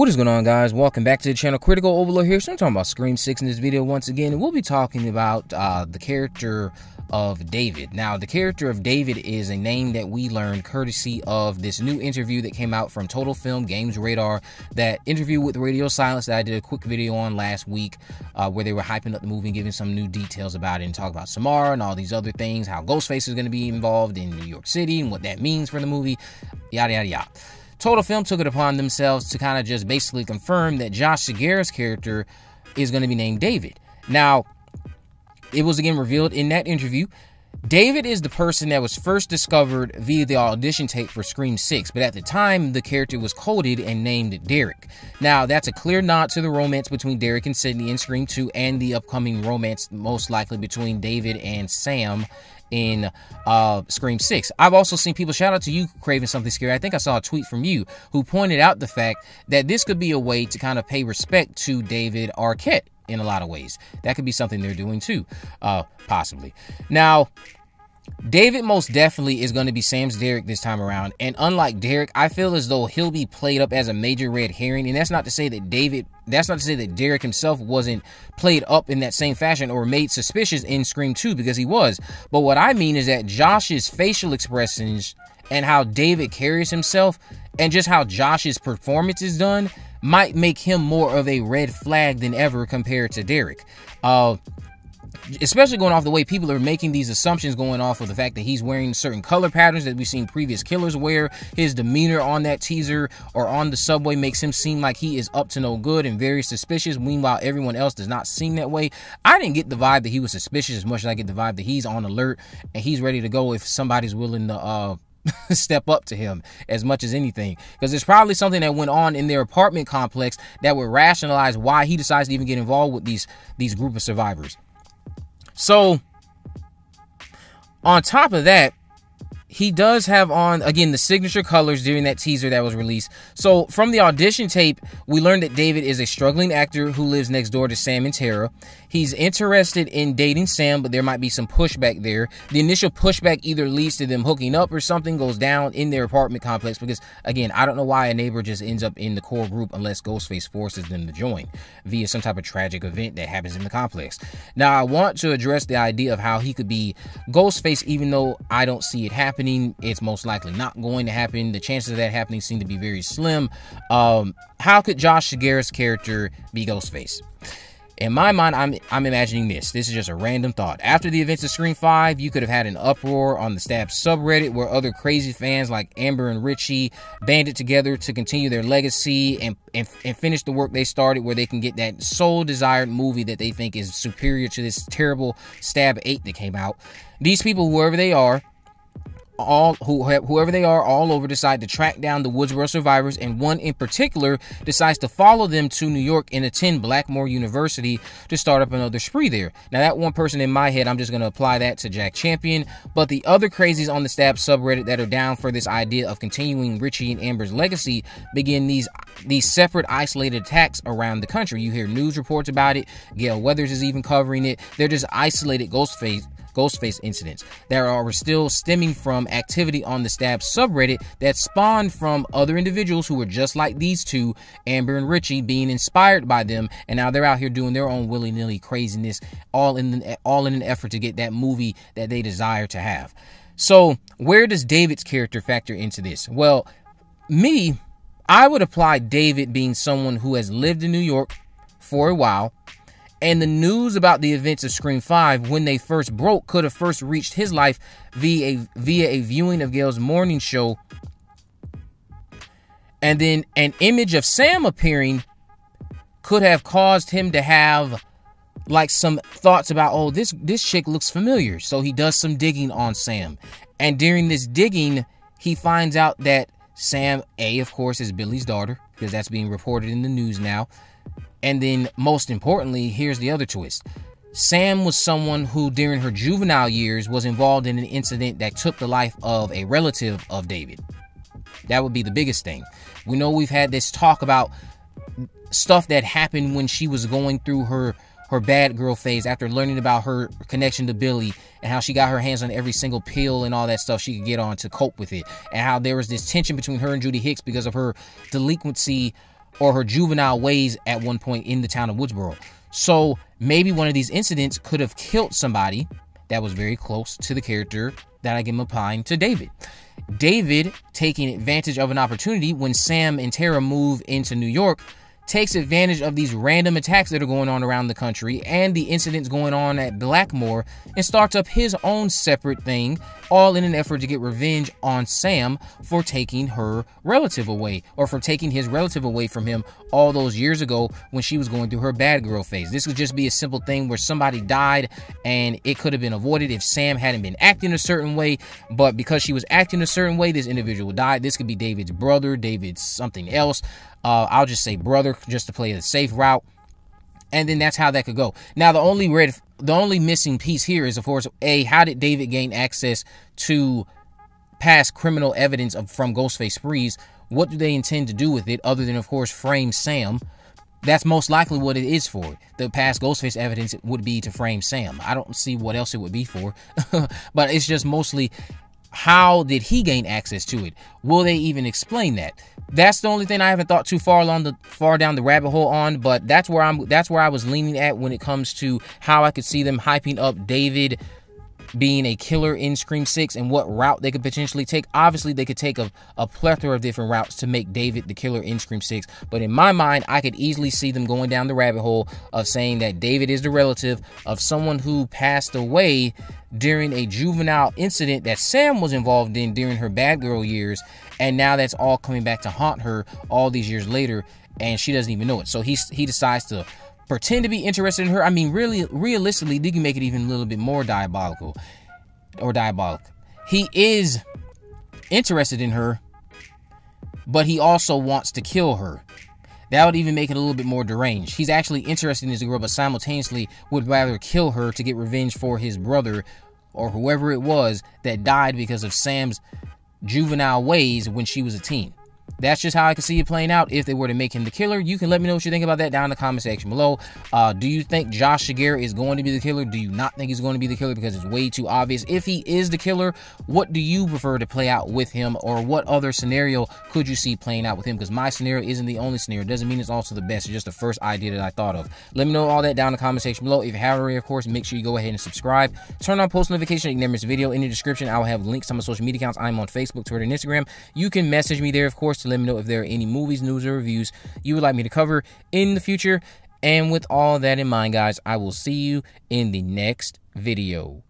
What is going on guys? Welcome back to the channel Critical Overlord here. So I'm talking about Scream 6 in this video once again. And we'll be talking about uh, the character of David. Now, the character of David is a name that we learned courtesy of this new interview that came out from Total Film Games Radar. That interview with Radio Silence that I did a quick video on last week uh, where they were hyping up the movie and giving some new details about it and talk about Samara and all these other things, how Ghostface is going to be involved in New York City and what that means for the movie, yada, yada, yada. Total Film took it upon themselves to kind of just basically confirm that Josh Segarra's character is going to be named David. Now, it was again revealed in that interview. David is the person that was first discovered via the audition tape for Scream 6, but at the time, the character was coded and named Derek. Now, that's a clear nod to the romance between Derek and Sidney in Scream 2 and the upcoming romance, most likely between David and Sam in uh, Scream 6. I've also seen people shout out to you, Craving Something Scary. I think I saw a tweet from you who pointed out the fact that this could be a way to kind of pay respect to David Arquette in a lot of ways. That could be something they're doing too, uh, possibly. Now, David most definitely is going to be Sam's Derek this time around. And unlike Derek, I feel as though he'll be played up as a major red herring. And that's not to say that David, that's not to say that Derek himself wasn't played up in that same fashion or made suspicious in Scream 2 because he was. But what I mean is that Josh's facial expressions and how David carries himself and just how Josh's performance is done might make him more of a red flag than ever compared to Derek. Uh, especially going off the way people are making these assumptions going off of the fact that he's wearing certain color patterns that we've seen previous killers wear. His demeanor on that teaser or on the subway makes him seem like he is up to no good and very suspicious. Meanwhile everyone else does not seem that way. I didn't get the vibe that he was suspicious as much as i get the vibe that he's on alert and he's ready to go if somebody's willing to uh step up to him as much as anything. Because there's probably something that went on in their apartment complex that would rationalize why he decides to even get involved with these these group of survivors. So, on top of that, he does have on again the signature colors during that teaser that was released. So from the audition tape, we learned that David is a struggling actor who lives next door to Sam and Tara. He's interested in dating Sam, but there might be some pushback there. The initial pushback either leads to them hooking up or something goes down in their apartment complex because again, I don't know why a neighbor just ends up in the core group unless Ghostface forces them to join via some type of tragic event that happens in the complex. Now, I want to address the idea of how he could be Ghostface even though I don't see it happen happening. It's most likely not going to happen. The chances of that happening seem to be very slim. Um, how could Josh Segarra's character be Ghostface? In my mind, I'm I'm imagining this. This is just a random thought. After the events of Scream 5, you could have had an uproar on the Stab subreddit where other crazy fans like Amber and Richie banded together to continue their legacy and, and, and finish the work they started where they can get that soul desired movie that they think is superior to this terrible Stab 8 that came out. These people, whoever they are, all who whoever they are all over decide to track down the Woodsboro survivors and one in particular decides to follow them to New York and attend Blackmore University to start up another spree there. Now that one person in my head I'm just going to apply that to Jack Champion, but the other crazies on the Stab subreddit that are down for this idea of continuing Richie and Amber's legacy begin these these separate isolated attacks around the country. You hear news reports about it. Gale Weathers is even covering it. They're just isolated Ghostface Ghostface incidents that are still stemming from activity on the Stab subreddit that spawned from other individuals who were just like these two, Amber and Richie, being inspired by them, and now they're out here doing their own willy nilly craziness, all in all in an effort to get that movie that they desire to have. So, where does David's character factor into this? Well, me, I would apply David being someone who has lived in New York for a while, and the news about the events of Scream 5 when they first broke could have first reached his life via a, via a viewing of Gale's morning show. And then an image of Sam appearing could have caused him to have like some thoughts about oh this this chick looks familiar so he does some digging on Sam and during this digging he finds out that Sam A of course is Billy's daughter because that's being reported in the news now and then, most importantly, here's the other twist. Sam was someone who, during her juvenile years, was involved in an incident that took the life of a relative of David. That would be the biggest thing. We know we've had this talk about stuff that happened when she was going through her her bad girl phase after learning about her connection to Billy and how she got her hands on every single pill and all that stuff she could get on to cope with it and how there was this tension between her and Judy Hicks because of her delinquency or her juvenile ways at one point in the town of Woodsboro. So maybe one of these incidents could have killed somebody that was very close to the character that I give applying to David. David taking advantage of an opportunity when Sam and Tara move into New York takes advantage of these random attacks that are going on around the country and the incidents going on at Blackmore and starts up his own separate thing, all in an effort to get revenge on Sam for taking her relative away or for taking his relative away from him all those years ago when she was going through her bad girl phase. This would just be a simple thing where somebody died and it could have been avoided if Sam hadn't been acting a certain way, but because she was acting a certain way, this individual died. This could be David's brother, David's something else. Uh, I'll just say brother just to play the safe route. And then that's how that could go. Now, the only red, the only missing piece here is, of course, a how did David gain access to past criminal evidence of, from Ghostface Sprees? What do they intend to do with it, other than, of course, frame Sam? That's most likely what it is for. The past Ghostface evidence would be to frame Sam. I don't see what else it would be for, but it's just mostly how did he gain access to it? Will they even explain that? That's the only thing I haven't thought too far along the far down the rabbit hole on, but that's where I'm that's where I was leaning at when it comes to how I could see them hyping up David being a killer in Scream 6 and what route they could potentially take. Obviously, they could take a, a plethora of different routes to make David the killer in Scream 6. But in my mind, I could easily see them going down the rabbit hole of saying that David is the relative of someone who passed away during a juvenile incident that Sam was involved in during her bad girl years. And now that's all coming back to haunt her all these years later. And she doesn't even know it. So he, he decides to pretend to be interested in her. I mean, really, realistically, they can make it even a little bit more diabolical or diabolic. He is interested in her, but he also wants to kill her. That would even make it a little bit more deranged. He's actually interested in this girl, but simultaneously would rather kill her to get revenge for his brother or whoever it was that died because of Sam's juvenile ways when she was a teen. That's just how I can see it playing out if they were to make him the killer. You can let me know what you think about that down in the comment section below. Uh, do you think Josh Segarra is going to be the killer? Do you not think he's going to be the killer because it's way too obvious? If he is the killer, what do you prefer to play out with him or what other scenario could you see playing out with him? Because my scenario isn't the only scenario. It doesn't mean it's also the best. It's just the first idea that I thought of. Let me know all that down in the comment section below. If you haven't already, of course, make sure you go ahead and subscribe. Turn on post notification. You never miss video. In the description, I will have links to my social media accounts. I'm on Facebook, Twitter, and Instagram. You can message me there, of course, to let me know if there are any movies, news, or reviews you would like me to cover in the future. And with all that in mind, guys, I will see you in the next video.